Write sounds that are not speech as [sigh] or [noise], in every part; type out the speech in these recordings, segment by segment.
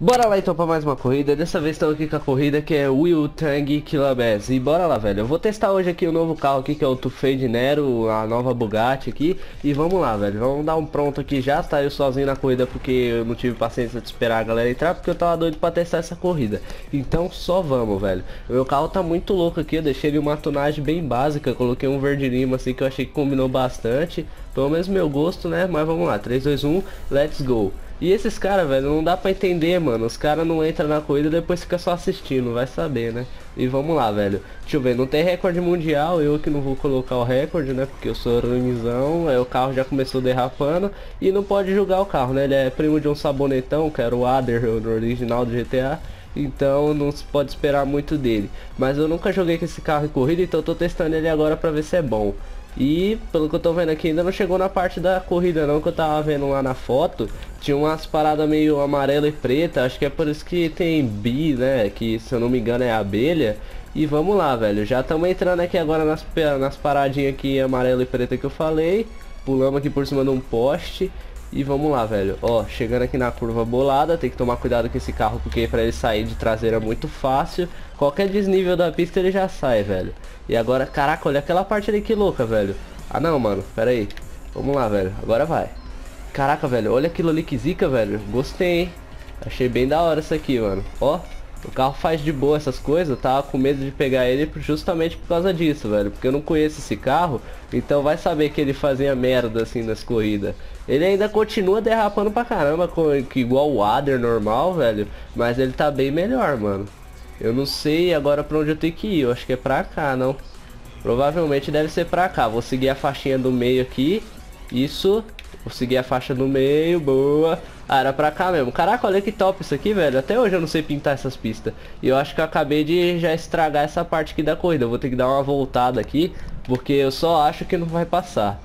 Bora lá então pra mais uma corrida, dessa vez estamos aqui com a corrida que é Will Tang Kilabes E bora lá velho, eu vou testar hoje aqui o novo carro aqui que é o Tufade Nero, a nova Bugatti aqui. E vamos lá velho, vamos dar um pronto aqui. Já, tá eu sozinho na corrida porque eu não tive paciência de esperar a galera entrar Porque eu tava doido pra testar essa corrida. Então só vamos velho, meu carro tá muito louco aqui, eu deixei ele uma tunagem bem básica. Coloquei um verde lima assim que eu achei que combinou bastante. Pelo menos meu gosto né, mas vamos lá, 3, 2, 1, let's go e esses caras, velho, não dá pra entender, mano. Os caras não entram na corrida e depois fica só assistindo, vai saber, né? E vamos lá, velho. Deixa eu ver, não tem recorde mundial, eu que não vou colocar o recorde, né? Porque eu sou ruimzão, aí o carro já começou derrapando e não pode julgar o carro, né? Ele é primo de um sabonetão, que era o Ader, o original do GTA. Então não se pode esperar muito dele. Mas eu nunca joguei com esse carro em corrida, então eu tô testando ele agora pra ver se é bom. E pelo que eu tô vendo aqui ainda não chegou na parte da corrida não que eu tava vendo lá na foto. Tinha umas paradas meio amarela e preta, acho que é por isso que tem bi, né, que se eu não me engano é abelha. E vamos lá velho, já estamos entrando aqui agora nas, nas paradinhas aqui amarela e preta que eu falei. Pulamos aqui por cima de um poste e vamos lá, velho. Ó, chegando aqui na curva bolada, tem que tomar cuidado com esse carro, porque pra ele sair de traseira é muito fácil. Qualquer desnível da pista ele já sai, velho. E agora, caraca, olha aquela parte ali que louca, velho. Ah, não, mano, pera aí. Vamos lá, velho. Agora vai. Caraca, velho, olha aquilo ali que zica, velho. Gostei, hein. Achei bem da hora isso aqui, mano. Ó, o carro faz de boa essas coisas, eu tava com medo de pegar ele justamente por causa disso, velho. Porque eu não conheço esse carro, então vai saber que ele fazia merda assim nas corridas. Ele ainda continua derrapando pra caramba, com, igual o Adder normal, velho. Mas ele tá bem melhor, mano. Eu não sei agora pra onde eu tenho que ir, eu acho que é pra cá, não. Provavelmente deve ser pra cá. Vou seguir a faixinha do meio aqui. Isso. Vou seguir a faixa do meio, boa. Ah, era pra cá mesmo. Caraca, olha que top isso aqui, velho. Até hoje eu não sei pintar essas pistas. E eu acho que eu acabei de já estragar essa parte aqui da corrida. Eu vou ter que dar uma voltada aqui, porque eu só acho que não vai passar.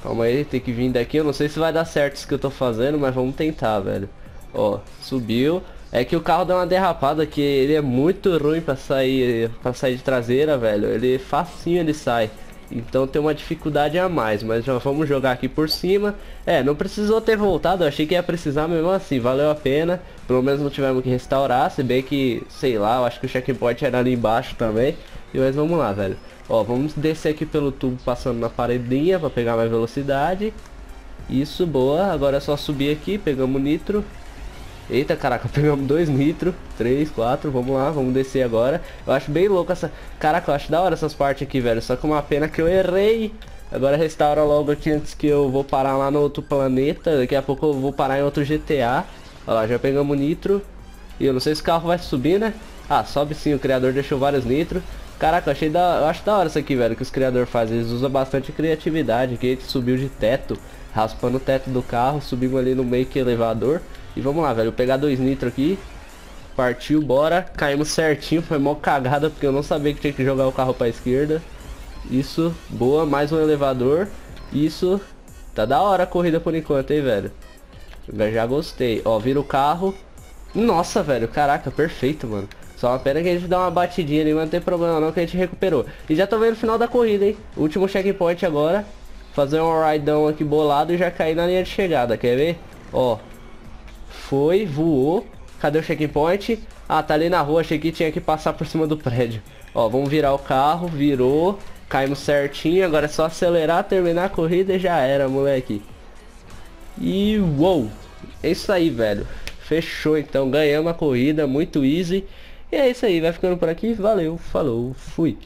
Calma aí, tem que vir daqui. Eu não sei se vai dar certo isso que eu tô fazendo, mas vamos tentar, velho. Ó, subiu. É que o carro dá uma derrapada que ele é muito ruim pra sair, pra sair de traseira, velho. Ele facinho ele sai. Então tem uma dificuldade a mais, mas já vamos jogar aqui por cima. É, não precisou ter voltado, achei que ia precisar mesmo assim, valeu a pena. Pelo menos não tivemos que restaurar, se bem que, sei lá, eu acho que o checkpoint era ali embaixo também. Mas vamos lá, velho. Ó, vamos descer aqui pelo tubo passando na paredinha para pegar mais velocidade. Isso, boa. Agora é só subir aqui, pegamos nitro. Eita, caraca, [laughs] pegamos dois nitro, três, quatro, vamos lá, vamos descer agora. Eu acho bem louco essa... Caraca, eu acho da hora essas partes aqui, velho. Só que uma pena que eu errei. Agora restaura logo aqui antes que eu vou parar lá no outro planeta. Daqui a pouco eu vou parar em outro GTA. Olha lá, já pegamos nitro. E eu não sei se o carro vai subir, né? Ah, sobe sim, o criador deixou vários nitro. Caraca, eu achei da, eu acho da hora isso aqui, velho, que os criadores fazem. Eles usam bastante criatividade, que a gente subiu de teto, raspando o teto do carro, subimos ali no meio que elevador. E vamos lá, velho. Vou pegar dois nitro aqui. Partiu, bora. Caímos certinho. Foi mó cagada porque eu não sabia que tinha que jogar o carro pra esquerda. Isso, boa. Mais um elevador. Isso. Tá da hora a corrida por enquanto, hein, velho. Eu já gostei. Ó, vira o carro. Nossa, velho. Caraca, perfeito, mano. Só uma pena que a gente dá uma batidinha ali, mas não tem problema não que a gente recuperou. E já tô vendo o final da corrida, hein. Último checkpoint agora. Fazer um raidão aqui bolado e já cair na linha de chegada, quer ver? Ó, foi, voou. Cadê o checkpoint? Ah, tá ali na rua, achei que tinha que passar por cima do prédio. Ó, vamos virar o carro, virou. Caímos certinho, agora é só acelerar, terminar a corrida e já era, moleque. E uou! É isso aí, velho. Fechou então, ganhamos a corrida, muito easy. E é isso aí, vai ficando por aqui. Valeu, falou, fui.